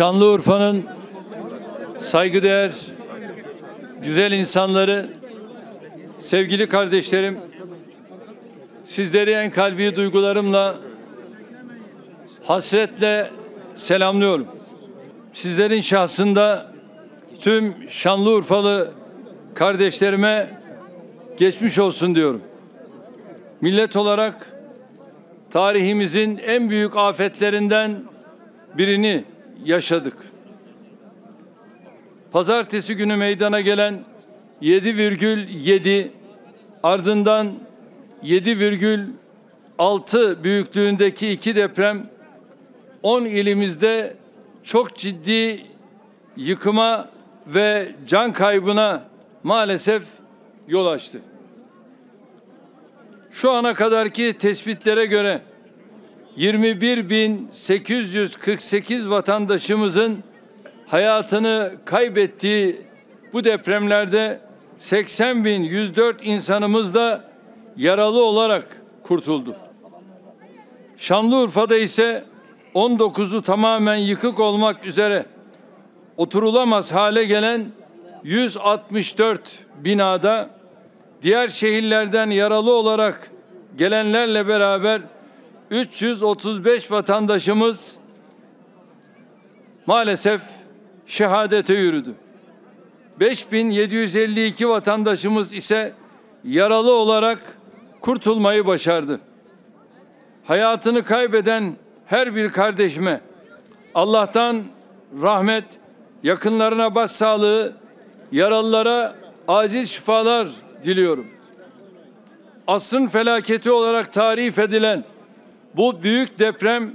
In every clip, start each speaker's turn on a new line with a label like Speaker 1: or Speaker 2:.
Speaker 1: Şanlıurfa'nın saygıdeğer güzel insanları, sevgili kardeşlerim, sizleri en kalbi duygularımla hasretle selamlıyorum. Sizlerin şahsında tüm Şanlıurfalı kardeşlerime geçmiş olsun diyorum. Millet olarak tarihimizin en büyük afetlerinden birini yaşadık. Pazartesi günü meydana gelen 7,7 ardından 7,6 büyüklüğündeki iki deprem 10 ilimizde çok ciddi yıkıma ve can kaybına maalesef yol açtı. Şu ana kadarki tespitlere göre 21.848 vatandaşımızın hayatını kaybettiği bu depremlerde 80.104 insanımız da yaralı olarak kurtuldu. Şanlıurfa'da ise 19'u tamamen yıkık olmak üzere oturulamaz hale gelen 164 binada diğer şehirlerden yaralı olarak gelenlerle beraber 335 vatandaşımız maalesef şehadete yürüdü. 5752 vatandaşımız ise yaralı olarak kurtulmayı başardı. Hayatını kaybeden her bir kardeşime Allah'tan rahmet, yakınlarına başsağlığı, yaralılara acil şifalar diliyorum. Asrın felaketi olarak tarif edilen bu büyük deprem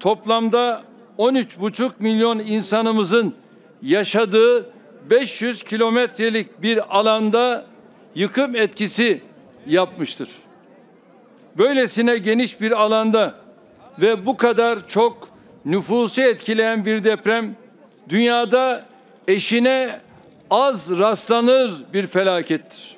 Speaker 1: toplamda 13,5 milyon insanımızın yaşadığı 500 kilometrelik bir alanda yıkım etkisi yapmıştır. Böylesine geniş bir alanda ve bu kadar çok nüfusu etkileyen bir deprem dünyada eşine az rastlanır bir felakettir.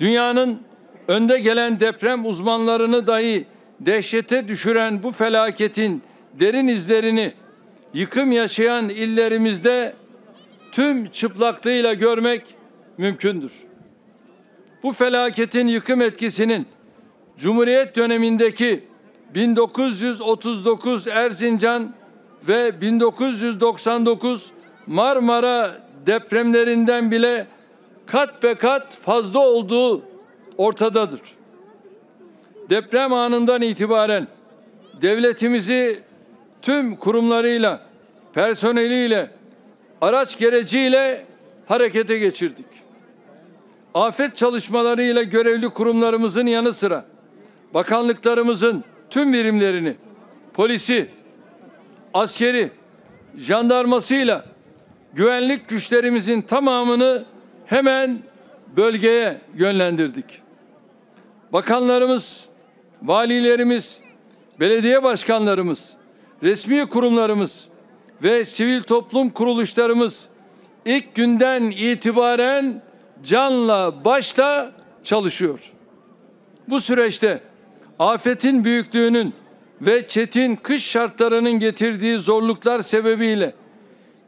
Speaker 1: Dünyanın önde gelen deprem uzmanlarını dahi dehşete düşüren bu felaketin derin izlerini yıkım yaşayan illerimizde tüm çıplaklığıyla görmek mümkündür. Bu felaketin yıkım etkisinin Cumhuriyet dönemindeki 1939 Erzincan ve 1999 Marmara depremlerinden bile kat be kat fazla olduğu ortadadır. Deprem anından itibaren devletimizi tüm kurumlarıyla, personeliyle, araç gereciyle harekete geçirdik. Afet çalışmalarıyla görevli kurumlarımızın yanı sıra bakanlıklarımızın tüm birimlerini, polisi, askeri, jandarmasıyla güvenlik güçlerimizin tamamını hemen bölgeye yönlendirdik. Bakanlarımız, valilerimiz, belediye başkanlarımız, resmi kurumlarımız ve sivil toplum kuruluşlarımız ilk günden itibaren canla başla çalışıyor. Bu süreçte afetin büyüklüğünün ve çetin kış şartlarının getirdiği zorluklar sebebiyle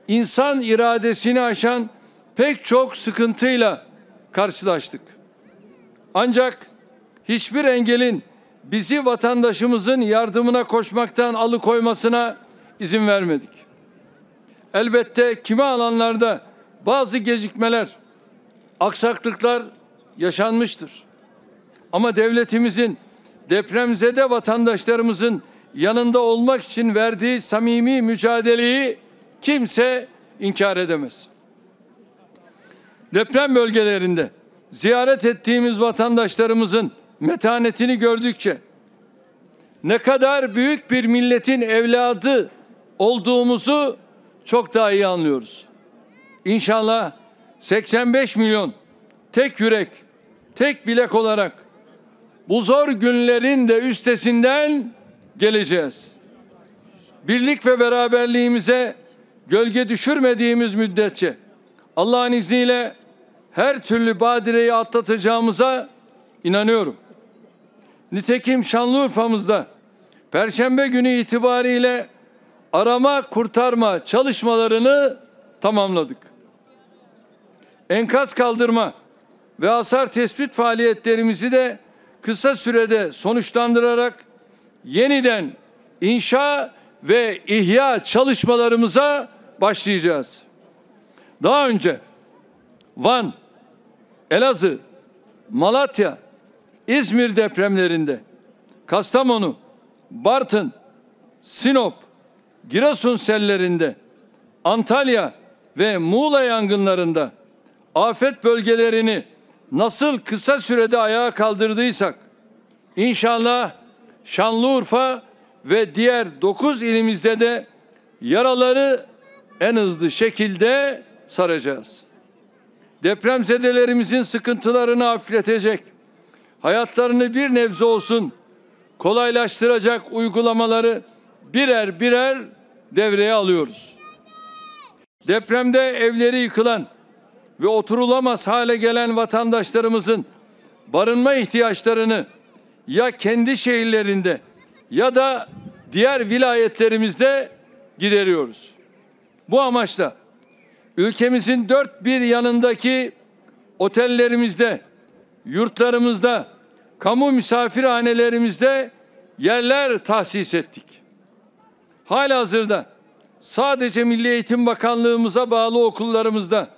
Speaker 1: insan iradesini aşan pek çok sıkıntıyla karşılaştık. Ancak hiçbir engelin bizi vatandaşımızın yardımına koşmaktan alıkoymasına izin vermedik. Elbette kimi alanlarda bazı gecikmeler, aksaklıklar yaşanmıştır. Ama devletimizin depremzede vatandaşlarımızın yanında olmak için verdiği samimi mücadeleyi kimse inkar edemez. Deprem bölgelerinde ziyaret ettiğimiz vatandaşlarımızın metanetini gördükçe ne kadar büyük bir milletin evladı olduğumuzu çok daha iyi anlıyoruz. İnşallah 85 milyon tek yürek, tek bilek olarak bu zor günlerin de üstesinden geleceğiz. Birlik ve beraberliğimize gölge düşürmediğimiz müddetçe Allah'ın izniyle her türlü badireyi atlatacağımıza inanıyorum. Nitekim Şanlıurfa'mızda Perşembe günü itibariyle arama kurtarma çalışmalarını tamamladık. Enkaz kaldırma ve hasar tespit faaliyetlerimizi de kısa sürede sonuçlandırarak yeniden inşa ve ihya çalışmalarımıza başlayacağız. Daha önce Van, Elazığ, Malatya, İzmir depremlerinde, Kastamonu, Bartın, Sinop, Giresun sellerinde, Antalya ve Muğla yangınlarında afet bölgelerini nasıl kısa sürede ayağa kaldırdıysak inşallah Şanlıurfa ve diğer 9 ilimizde de yaraları en hızlı şekilde saracağız. Depremzedelerimizin sıkıntılarını hafifletecek, hayatlarını bir nebze olsun kolaylaştıracak uygulamaları birer birer devreye alıyoruz. Depremde evleri yıkılan ve oturulamaz hale gelen vatandaşlarımızın barınma ihtiyaçlarını ya kendi şehirlerinde ya da diğer vilayetlerimizde gideriyoruz. Bu amaçla ülkemizin dört bir yanındaki otellerimizde, yurtlarımızda, kamu misafirhanelerimizde yerler tahsis ettik. Halihazırda sadece Milli Eğitim Bakanlığımıza bağlı okullarımızda,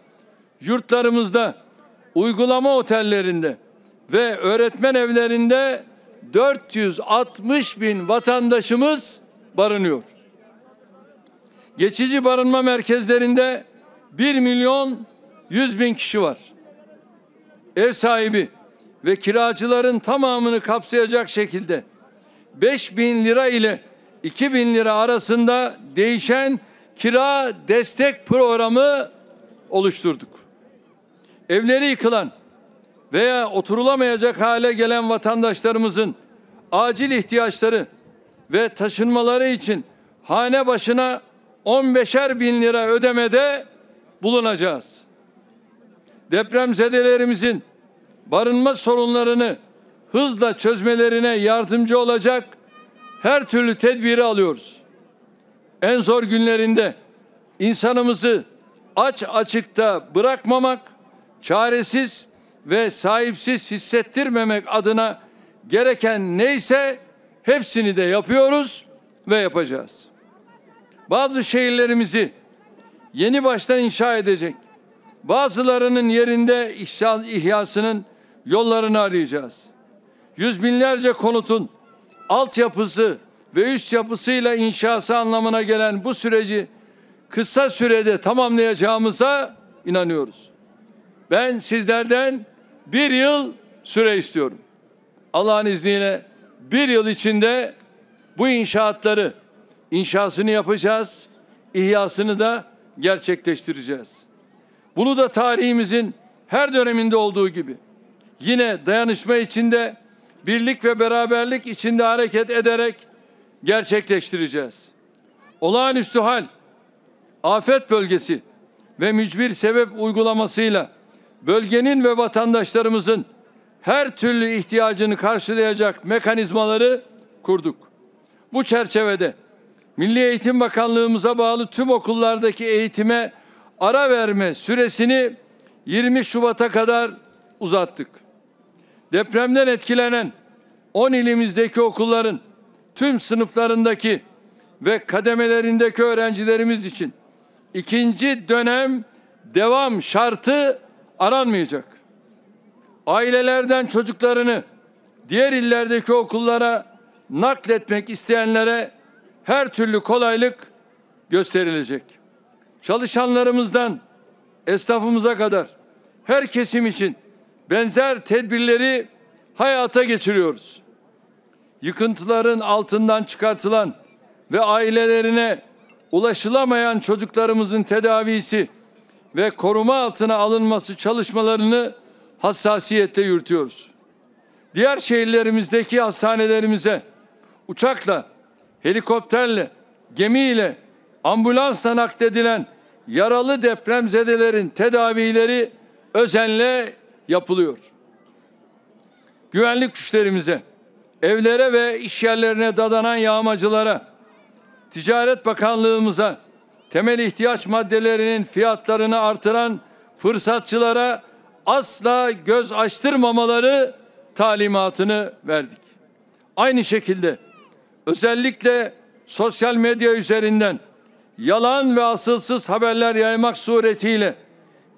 Speaker 1: yurtlarımızda, uygulama otellerinde ve öğretmen evlerinde 460 bin vatandaşımız barınıyor. Geçici barınma merkezlerinde 1 milyon 100 bin kişi var. Ev sahibi ve kiracıların tamamını kapsayacak şekilde 5 bin lira ile 2 bin lira arasında değişen kira destek programı oluşturduk. Evleri yıkılan veya oturulamayacak hale gelen vatandaşlarımızın acil ihtiyaçları ve taşınmaları için hane başına 15'er bin lira ödemede bulunacağız. Depremzedelerimizin barınma sorunlarını hızla çözmelerine yardımcı olacak her türlü tedbiri alıyoruz. En zor günlerinde insanımızı aç açıkta bırakmamak, çaresiz ve sahipsiz hissettirmemek adına gereken neyse hepsini de yapıyoruz ve yapacağız. Bazı şehirlerimizi yeni baştan inşa edecek. Bazılarının yerinde ihyasının yollarını arayacağız. Yüz binlerce konutun altyapısı ve üst yapısıyla inşası anlamına gelen bu süreci kısa sürede tamamlayacağımıza inanıyoruz. Ben sizlerden bir yıl süre istiyorum. Allah'ın izniyle bir yıl içinde bu inşaatları inşasını yapacağız, ihyasını da gerçekleştireceğiz. Bunu da tarihimizin her döneminde olduğu gibi yine dayanışma içinde, birlik ve beraberlik içinde hareket ederek gerçekleştireceğiz. Olağanüstü hal, afet bölgesi ve mücbir sebep uygulamasıyla bölgenin ve vatandaşlarımızın her türlü ihtiyacını karşılayacak mekanizmaları kurduk. Bu çerçevede Milli Eğitim Bakanlığımıza bağlı tüm okullardaki eğitime ara verme süresini 20 Şubat'a kadar uzattık. Depremden etkilenen 10 ilimizdeki okulların tüm sınıflarındaki ve kademelerindeki öğrencilerimiz için ikinci dönem devam şartı aranmayacak. Ailelerden çocuklarını diğer illerdeki okullara nakletmek isteyenlere her türlü kolaylık gösterilecek. Çalışanlarımızdan esnafımıza kadar her kesim için benzer tedbirleri hayata geçiriyoruz. Yıkıntıların altından çıkartılan ve ailelerine ulaşılamayan çocuklarımızın tedavisi ve koruma altına alınması çalışmalarını hassasiyetle yürütüyoruz. Diğer şehirlerimizdeki hastanelerimize uçakla, helikopterle, gemiyle, ambulansla nakledilen yaralı depremzedelerin tedavileri özenle yapılıyor. Güvenlik güçlerimize, evlere ve iş yerlerine dadanan yağmacılara, Ticaret Bakanlığımıza temel ihtiyaç maddelerinin fiyatlarını artıran fırsatçılara asla göz açtırmamaları talimatını verdik. Aynı şekilde özellikle sosyal medya üzerinden yalan ve asılsız haberler yaymak suretiyle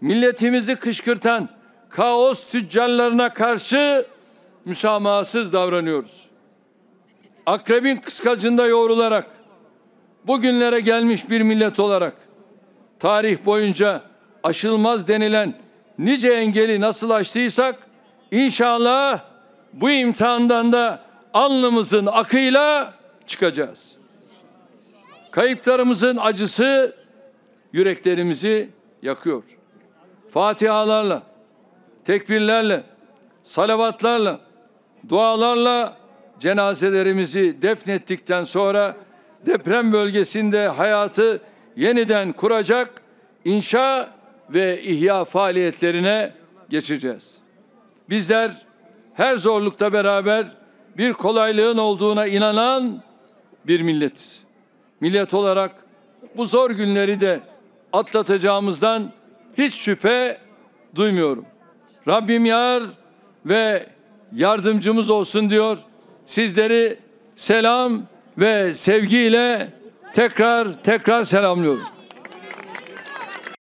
Speaker 1: milletimizi kışkırtan kaos tüccarlarına karşı müsamahasız davranıyoruz. Akrebin kıskacında yoğrularak bugünlere gelmiş bir millet olarak tarih boyunca aşılmaz denilen nice engeli nasıl aştıysak inşallah bu imtihandan da alnımızın akıyla çıkacağız. Kayıplarımızın acısı yüreklerimizi yakıyor. Fatihalarla, tekbirlerle, salavatlarla, dualarla cenazelerimizi defnettikten sonra deprem bölgesinde hayatı yeniden kuracak inşa ve ihya faaliyetlerine geçeceğiz. Bizler her zorlukta beraber bir kolaylığın olduğuna inanan bir milletiz. Millet olarak bu zor günleri de atlatacağımızdan hiç şüphe duymuyorum. Rabbim yar ve yardımcımız olsun diyor. Sizleri selam ve sevgiyle tekrar tekrar selamlıyorum.